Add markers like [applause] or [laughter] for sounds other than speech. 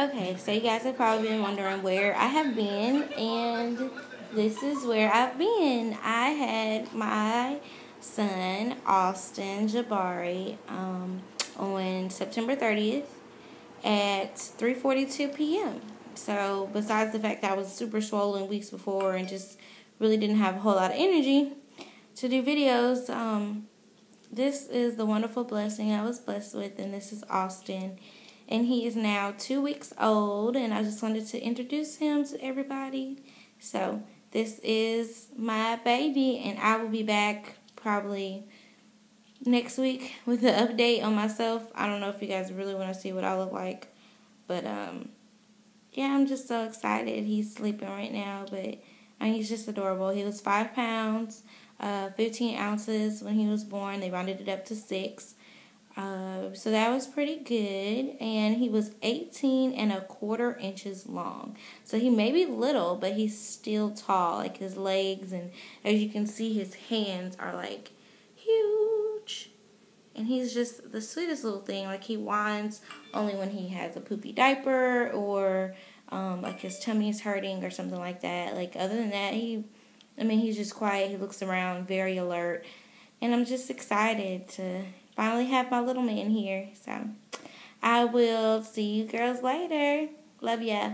Okay, so you guys have probably been wondering where I have been, and this is where I've been. I had my son, Austin Jabari, um, on September 30th at 3.42 p.m. So besides the fact that I was super swollen weeks before and just really didn't have a whole lot of energy to do videos, um, this is the wonderful blessing I was blessed with, and this is Austin and he is now two weeks old. And I just wanted to introduce him to everybody. So, this is my baby, and I will be back probably next week [laughs] with an update on myself. I don't know if you guys really want to see what I look like, but um, yeah, I'm just so excited. He's sleeping right now, but I mean, he's just adorable. He was five pounds, uh, 15 ounces when he was born. They rounded it up to six. Uh, so that was pretty good. And he was 18 and a quarter inches long. So he may be little, but he's still tall. Like his legs, and as you can see, his hands are like huge. And he's just the sweetest little thing. Like he whines only when he has a poopy diaper or um, like his tummy is hurting or something like that. Like other than that, he, I mean, he's just quiet. He looks around, very alert. And I'm just excited to finally have my little man here. So I will see you girls later. Love ya.